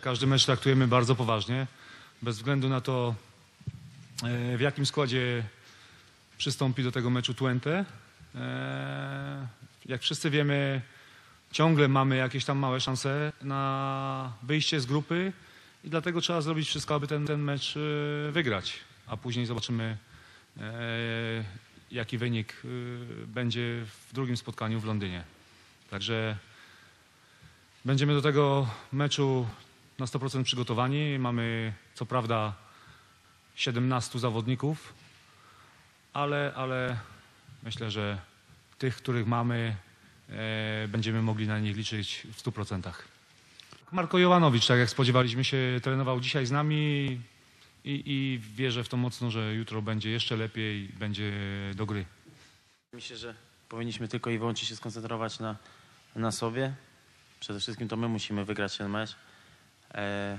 Każdy mecz traktujemy bardzo poważnie, bez względu na to, e, w jakim składzie przystąpi do tego meczu Twente. E, Jak wszyscy wiemy, ciągle mamy jakieś tam małe szanse na wyjście z grupy i dlatego trzeba zrobić wszystko, aby ten, ten mecz e, wygrać, a później zobaczymy, jaki wynik będzie w drugim spotkaniu w Londynie. Także Będziemy do tego meczu na 100% przygotowani. Mamy co prawda 17 zawodników, ale, ale myślę, że tych, których mamy, e, będziemy mogli na nich liczyć w 100%. Marko Jovanowicz, tak jak spodziewaliśmy się, trenował dzisiaj z nami i, i wierzę w to mocno, że jutro będzie jeszcze lepiej, będzie do gry. Myślę, że powinniśmy tylko i wyłącznie się skoncentrować na, na sobie. Przede wszystkim to my musimy wygrać ten mecz. E,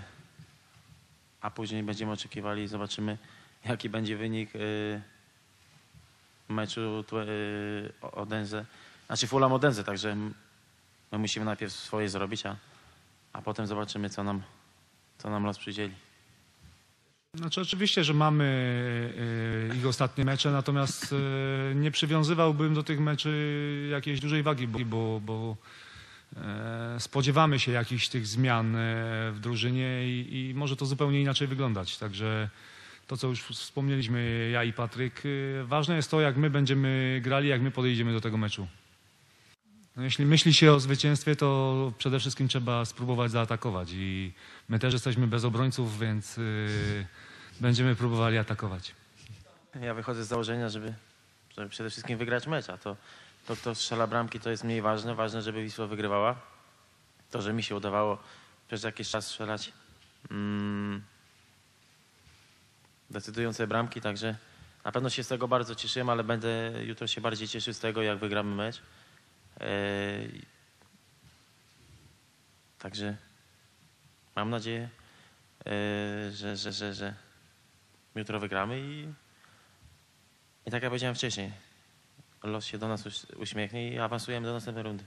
a później będziemy oczekiwali, zobaczymy jaki będzie wynik e, meczu e, Odense. Znaczy Fulham Odense, także my musimy najpierw swoje zrobić, a, a potem zobaczymy co nam, co nam los przydzieli. Znaczy oczywiście, że mamy ich ostatnie mecze, natomiast nie przywiązywałbym do tych meczy jakiejś dużej wagi, bo, bo, spodziewamy się jakichś tych zmian e, w drużynie i, i może to zupełnie inaczej wyglądać. Także to, co już wspomnieliśmy ja i Patryk, e, ważne jest to, jak my będziemy grali, jak my podejdziemy do tego meczu. No, jeśli myśli się o zwycięstwie, to przede wszystkim trzeba spróbować zaatakować i my też jesteśmy bez obrońców, więc będziemy próbowali atakować. Ja wychodzę z założenia, żeby, żeby przede wszystkim wygrać mecz, a to, to kto strzela bramki to jest mniej ważne. Ważne, żeby Wisła wygrywała. To, że mi się udawało przez jakiś czas strzelać mm, decydujące bramki, także na pewno się z tego bardzo cieszyłem, ale będę jutro się bardziej cieszył z tego, jak wygramy mecz. Także mam nadzieję, że, że, że, że jutro wygramy i i tak jak powiedziałem wcześniej, los się do nas uś- uśmiechnie i awansujemy do następnej rundy.